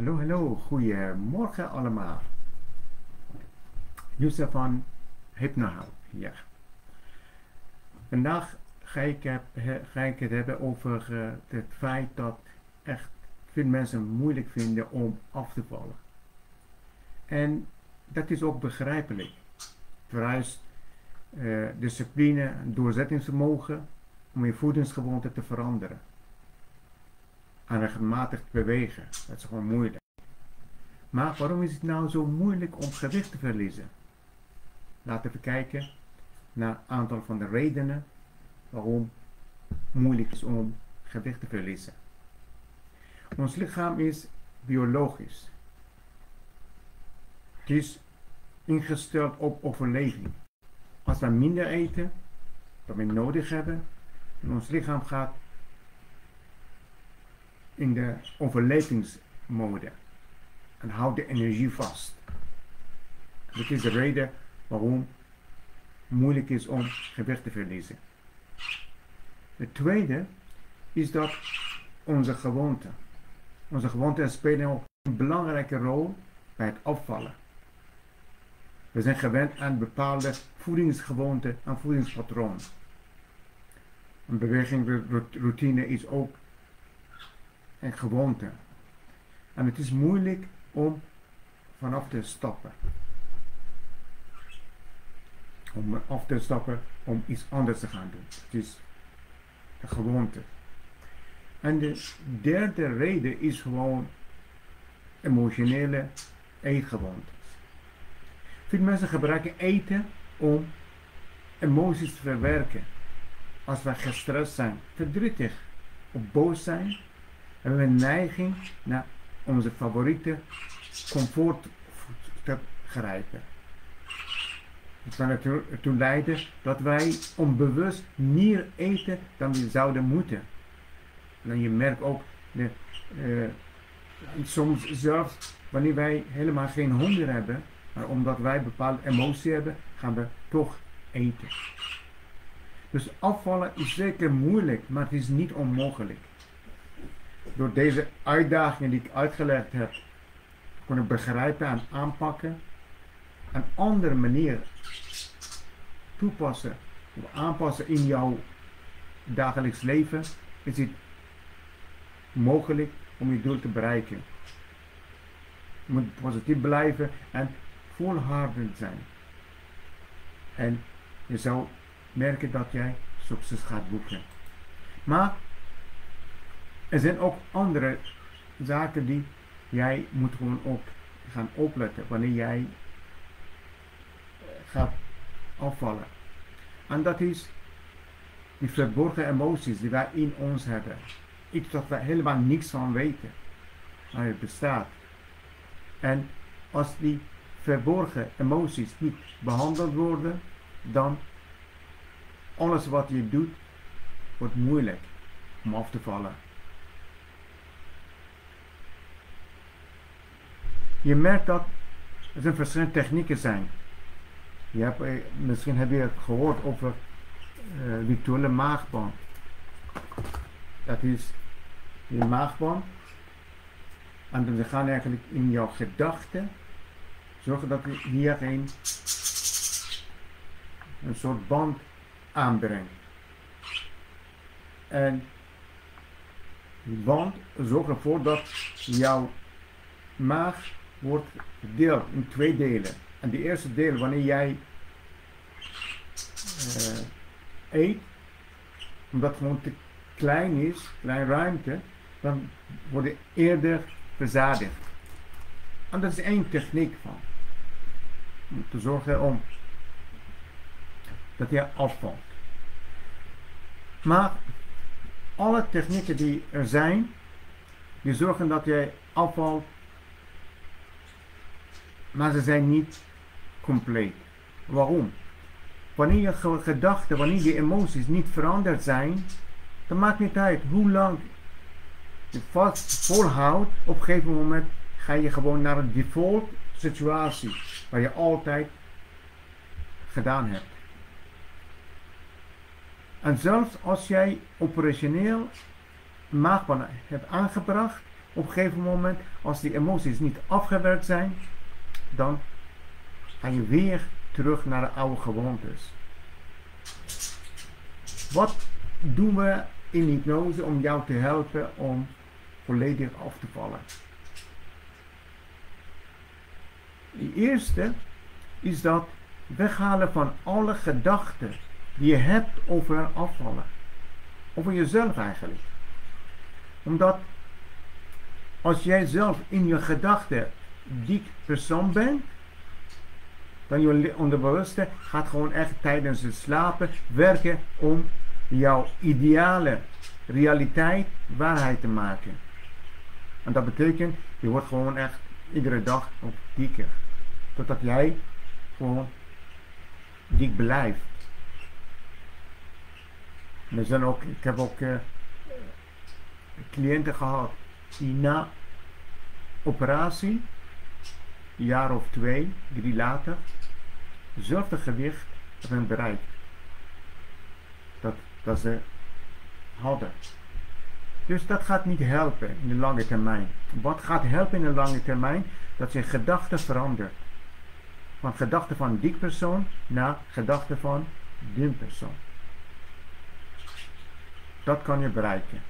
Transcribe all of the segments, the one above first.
Hallo, hallo, goedemorgen allemaal. Youssef van HypnoHelp hier. Vandaag ga ik, heb, het hebben over uh, het feit dat echt veel mensen moeilijk vinden om af te vallen. En dat is ook begrijpelijk. Vereist uh, discipline en doorzettingsvermogen om je voedingsgewoonte te veranderen en regelmatig bewegen. Dat is gewoon moeilijk. Maar waarom is het nou zo moeilijk om gewicht te verliezen? Laten we kijken naar een aantal van de redenen waarom het moeilijk is om gewicht te verliezen. Ons lichaam is biologisch. Het is ingesteld op overleving. Als we minder eten dan we nodig hebben, en ons lichaam gaat in de overlevingsmode en houdt de energie vast. Dat is de reden waarom het moeilijk is om gewicht te verliezen. Het tweede is dat onze gewoonten. Onze gewoonten spelen een belangrijke rol bij het afvallen. We zijn gewend aan bepaalde voedingsgewoonten en voedingspatronen. Een bewegingroutine is ook en gewoonte. En het is moeilijk om vanaf te stappen. Om af te stappen om iets anders te gaan doen. Het is de gewoonte. En de derde reden is gewoon emotionele eetgewoontes. Veel mensen gebruiken eten om emoties te verwerken. Als we gestrest zijn, verdrietig of boos zijn, hebben we een neiging naar onze favoriete comfort te grijpen. Het kan ertoe leiden dat wij onbewust meer eten dan we zouden moeten. En je merkt ook, de, uh, soms zelfs wanneer wij helemaal geen honger hebben, maar omdat wij bepaalde emotie hebben, gaan we toch eten. Dus afvallen is zeker moeilijk, maar het is niet onmogelijk door deze uitdagingen die ik uitgelegd heb, kunnen begrijpen en aanpakken, een andere manier toepassen of aanpassen in jouw dagelijks leven, is het mogelijk om je doel te bereiken. Je moet positief blijven en volhardend zijn. En je zal merken dat jij succes gaat boeken. Maar er zijn ook andere zaken die jij moet gewoon ook gaan opletten wanneer jij eh, gaat afvallen. En dat is die verborgen emoties die wij in ons hebben. Iets dat we helemaal niks van weten. Maar het bestaat. En als die verborgen emoties niet behandeld worden, dan alles wat je doet, wordt moeilijk om af te vallen. Je merkt dat er verschillende technieken zijn. Je hebt, eh, misschien heb je gehoord over uh, virtuele maagband. Dat is je maagband. En we gaan eigenlijk in jouw gedachten zorgen dat je hier een, een soort band aanbrengt. En die band zorgt ervoor dat jouw maag wordt verdeeld in twee delen. En de eerste deel, wanneer jij uh, eet, omdat het gewoon te klein is, klein ruimte, dan wordt het eerder verzadigd. En dat is één techniek van. Om te zorgen om dat je afvalt. Maar alle technieken die er zijn, die zorgen dat jij afvalt maar ze zijn niet compleet. Waarom? Wanneer je gedachten, wanneer je emoties niet veranderd zijn, dan maakt niet uit hoe lang je vast volhoudt. Op een gegeven moment ga je gewoon naar een default situatie waar je altijd gedaan hebt. En zelfs als jij operationeel maagbanen hebt aangebracht op een gegeven moment, als die emoties niet afgewerkt zijn, dan ga je weer terug naar de oude gewoontes. Wat doen we in hypnose om jou te helpen om volledig af te vallen? De eerste is dat weghalen van alle gedachten die je hebt over afvallen. Over jezelf eigenlijk. Omdat als jij zelf in je gedachten die persoon bent, dan je onderbewuste gaat gewoon echt tijdens het slapen werken om jouw ideale realiteit waarheid te maken. En dat betekent, je wordt gewoon echt iedere dag op dikker. Totdat jij gewoon dik blijft. er zijn ook, ik heb ook uh, cliënten gehad die na operatie, jaar of twee, drie later, hetzelfde gewicht hebben bereikt. Dat, dat ze hadden. Dus dat gaat niet helpen in de lange termijn. Wat gaat helpen in de lange termijn? Dat je gedachten verandert. Van gedachten van die persoon naar gedachten van die persoon. Dat kan je bereiken.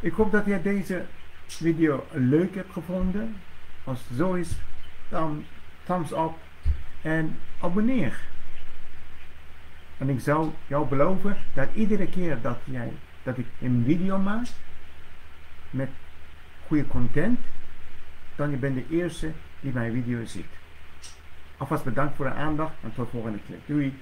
Ik hoop dat je deze video leuk hebt gevonden. Als het zo is, dan thumbs up en abonneer. En ik zou jou beloven dat iedere keer dat, jij, dat ik een video maak met goede content, dan je bent de eerste die mijn video ziet. Alvast bedankt voor de aandacht en tot volgende keer. Doei!